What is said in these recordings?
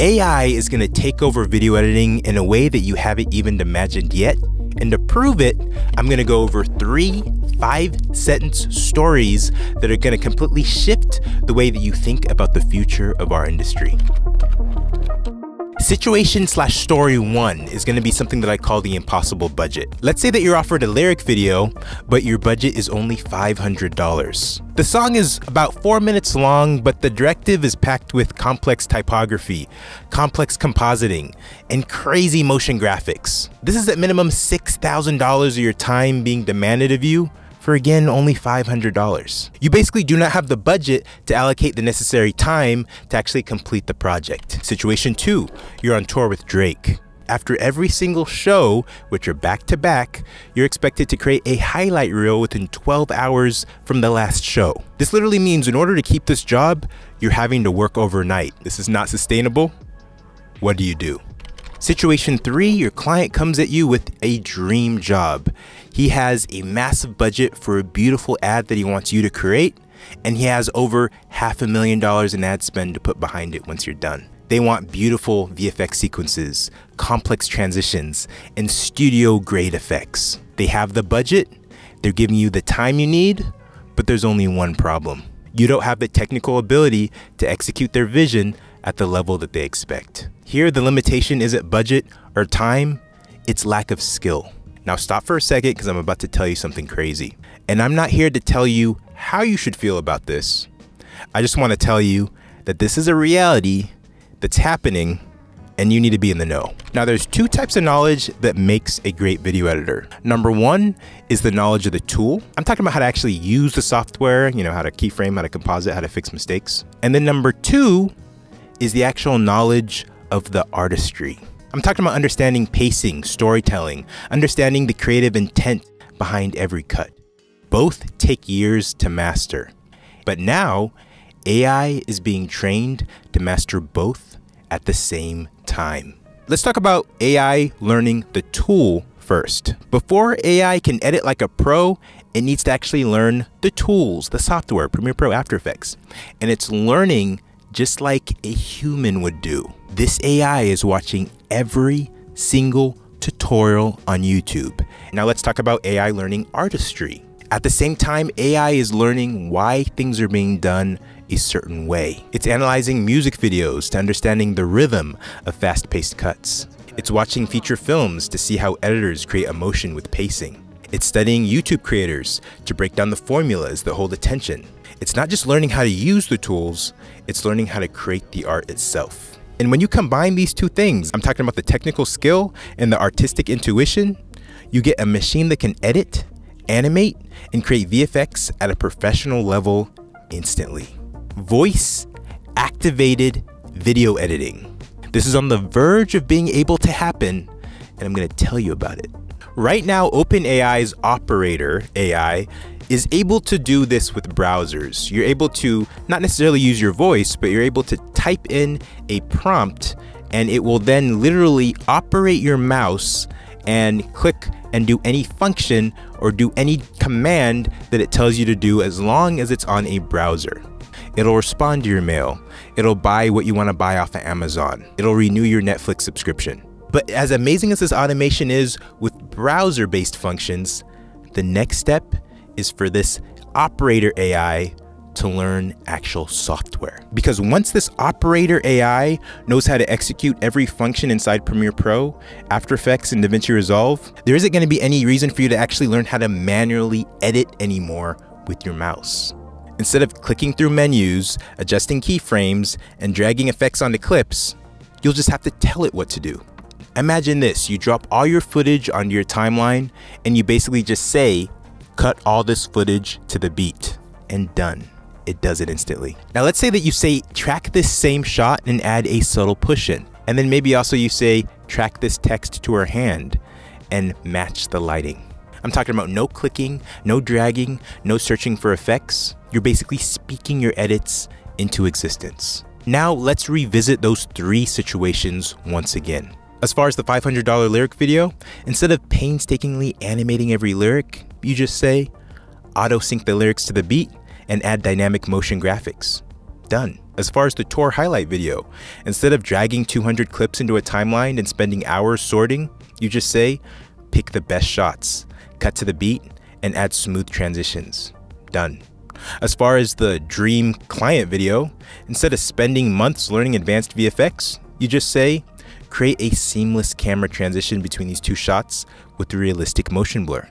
AI is going to take over video editing in a way that you haven't even imagined yet. And to prove it, I'm going to go over three five sentence stories that are going to completely shift the way that you think about the future of our industry. Situation slash story one is going to be something that I call the impossible budget. Let's say that you're offered a lyric video, but your budget is only $500. The song is about four minutes long, but the directive is packed with complex typography, complex compositing, and crazy motion graphics. This is at minimum $6,000 of your time being demanded of you for again only $500. You basically do not have the budget to allocate the necessary time to actually complete the project. Situation two, you're on tour with Drake. After every single show, which are back to back, you're expected to create a highlight reel within 12 hours from the last show. This literally means in order to keep this job, you're having to work overnight. This is not sustainable. What do you do? Situation three, your client comes at you with a dream job. He has a massive budget for a beautiful ad that he wants you to create, and he has over half a million dollars in ad spend to put behind it once you're done. They want beautiful VFX sequences, complex transitions, and studio grade effects. They have the budget, they're giving you the time you need, but there's only one problem. You don't have the technical ability to execute their vision at the level that they expect. Here, the limitation isn't budget or time, it's lack of skill. Now, stop for a second because I'm about to tell you something crazy. And I'm not here to tell you how you should feel about this. I just want to tell you that this is a reality that's happening and you need to be in the know. Now there's two types of knowledge that makes a great video editor. Number one is the knowledge of the tool. I'm talking about how to actually use the software, you know, how to keyframe, how to composite, how to fix mistakes. And then number two is the actual knowledge of the artistry. I'm talking about understanding pacing, storytelling, understanding the creative intent behind every cut. Both take years to master. But now, AI is being trained to master both at the same time. Let's talk about AI learning the tool first. Before AI can edit like a pro, it needs to actually learn the tools, the software, Premiere Pro, After Effects. And it's learning just like a human would do. This AI is watching every single tutorial on YouTube. Now let's talk about AI learning artistry. At the same time, AI is learning why things are being done a certain way. It's analyzing music videos to understanding the rhythm of fast-paced cuts. It's watching feature films to see how editors create emotion with pacing. It's studying YouTube creators to break down the formulas that hold attention. It's not just learning how to use the tools, it's learning how to create the art itself. And when you combine these two things, I'm talking about the technical skill and the artistic intuition, you get a machine that can edit, animate, and create VFX at a professional level instantly. Voice activated video editing. This is on the verge of being able to happen, and I'm going to tell you about it. Right now, OpenAI's Operator AI is able to do this with browsers. You're able to not necessarily use your voice, but you're able to type in a prompt and it will then literally operate your mouse and click and do any function or do any command that it tells you to do as long as it's on a browser. It'll respond to your mail. It'll buy what you want to buy off of Amazon. It'll renew your Netflix subscription. But as amazing as this automation is with browser based functions, the next step is for this operator AI to learn actual software. Because once this operator AI knows how to execute every function inside Premiere Pro, After Effects, and DaVinci Resolve, there isn't going to be any reason for you to actually learn how to manually edit anymore with your mouse. Instead of clicking through menus, adjusting keyframes, and dragging effects onto clips, you'll just have to tell it what to do. Imagine this, you drop all your footage onto your timeline and you basically just say, cut all this footage to the beat and done. It does it instantly. Now let's say that you say track this same shot and add a subtle push in. And then maybe also you say track this text to her hand and match the lighting. I'm talking about no clicking, no dragging, no searching for effects. You're basically speaking your edits into existence. Now let's revisit those three situations once again. As far as the $500 lyric video, instead of painstakingly animating every lyric, you just say auto sync the lyrics to the beat and add dynamic motion graphics. Done. As far as the tour highlight video, instead of dragging 200 clips into a timeline and spending hours sorting, you just say, pick the best shots, cut to the beat, and add smooth transitions. Done. As far as the dream client video, instead of spending months learning advanced VFX, you just say, create a seamless camera transition between these two shots with realistic motion blur.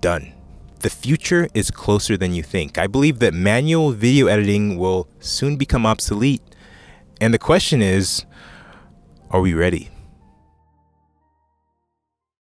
Done. The future is closer than you think. I believe that manual video editing will soon become obsolete. And the question is, are we ready?